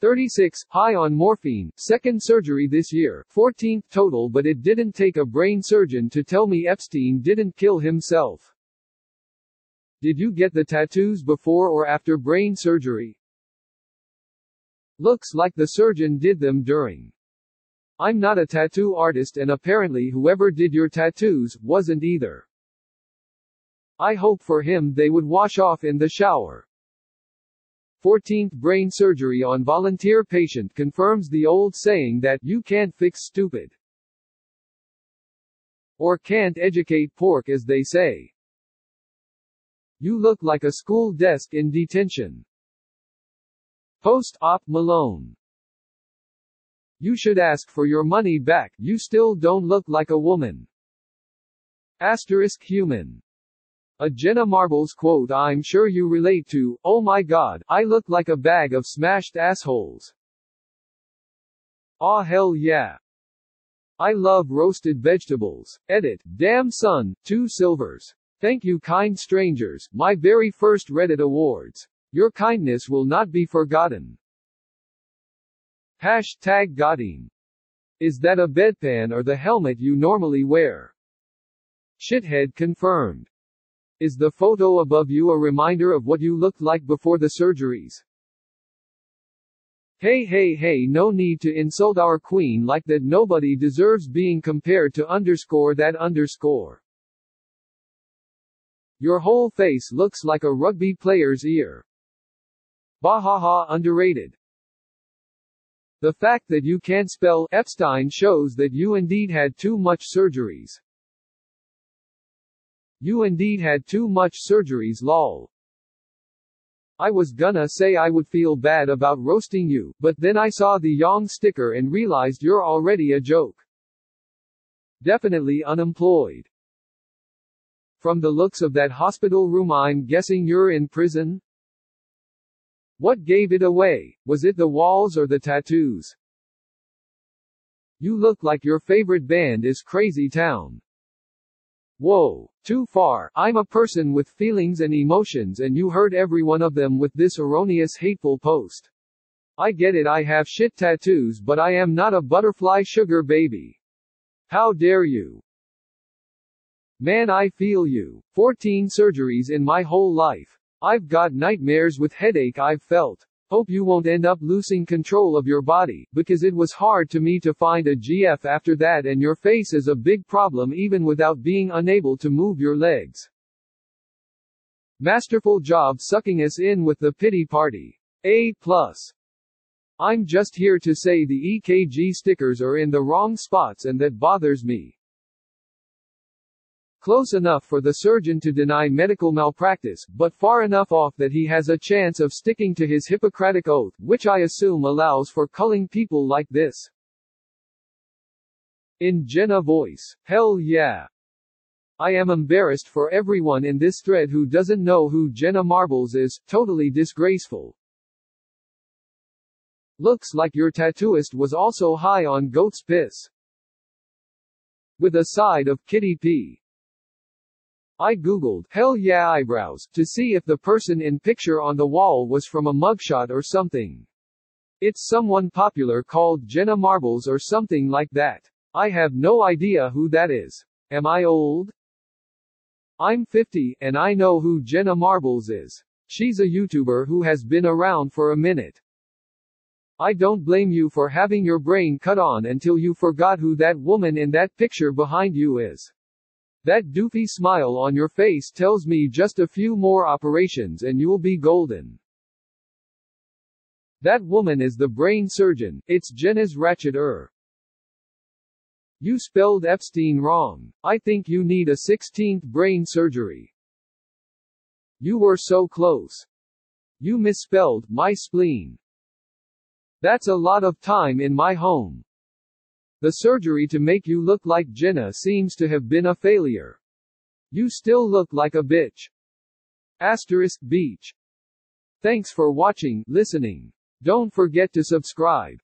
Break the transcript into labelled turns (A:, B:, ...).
A: 36, high on morphine, second surgery this year, 14th total but it didn't take a brain surgeon to tell me Epstein didn't kill himself. Did you get the tattoos before or after brain surgery? Looks like the surgeon did them during. I'm not a tattoo artist and apparently whoever did your tattoos, wasn't either. I hope for him they would wash off in the shower. 14th brain surgery on volunteer patient confirms the old saying that you can't fix stupid. Or can't educate pork as they say. You look like a school desk in detention. Post-op Malone. You should ask for your money back, you still don't look like a woman. Asterisk human. A Jenna Marbles quote I'm sure you relate to, oh my god, I look like a bag of smashed assholes. Ah hell yeah. I love roasted vegetables. Edit, damn son, two silvers. Thank you kind strangers, my very first Reddit awards. Your kindness will not be forgotten. Hashtag Godin. Is that a bedpan or the helmet you normally wear? Shithead confirmed. Is the photo above you a reminder of what you looked like before the surgeries? Hey hey hey no need to insult our queen like that nobody deserves being compared to underscore that underscore. Your whole face looks like a rugby player's ear. Bahaha underrated. The fact that you can't spell Epstein shows that you indeed had too much surgeries. You indeed had too much surgeries lol. I was gonna say I would feel bad about roasting you, but then I saw the Yong sticker and realized you're already a joke. Definitely unemployed. From the looks of that hospital room I'm guessing you're in prison? What gave it away? Was it the walls or the tattoos? You look like your favorite band is Crazy Town. Whoa, too far. I'm a person with feelings and emotions and you hurt every one of them with this erroneous hateful post. I get it I have shit tattoos but I am not a butterfly sugar baby. How dare you? Man I feel you. 14 surgeries in my whole life. I've got nightmares with headache I've felt. Hope you won't end up losing control of your body, because it was hard to me to find a GF after that and your face is a big problem even without being unable to move your legs. Masterful job sucking us in with the pity party. A plus. I'm just here to say the EKG stickers are in the wrong spots and that bothers me. Close enough for the surgeon to deny medical malpractice, but far enough off that he has a chance of sticking to his Hippocratic oath, which I assume allows for culling people like this. In Jenna voice, hell yeah. I am embarrassed for everyone in this thread who doesn't know who Jenna Marbles is, totally disgraceful. Looks like your tattooist was also high on goat's piss. With a side of kitty pee. I googled, hell yeah eyebrows, to see if the person in picture on the wall was from a mugshot or something. It's someone popular called Jenna Marbles or something like that. I have no idea who that is. Am I old? I'm 50, and I know who Jenna Marbles is. She's a YouTuber who has been around for a minute. I don't blame you for having your brain cut on until you forgot who that woman in that picture behind you is. That doofy smile on your face tells me just a few more operations and you'll be golden. That woman is the brain surgeon, it's Jenna's ratchet -er. You spelled Epstein wrong. I think you need a 16th brain surgery. You were so close. You misspelled my spleen. That's a lot of time in my home. The surgery to make you look like Jenna seems to have been a failure. You still look like a bitch. Asterisk Beach. Thanks for watching, listening. Don't forget to subscribe.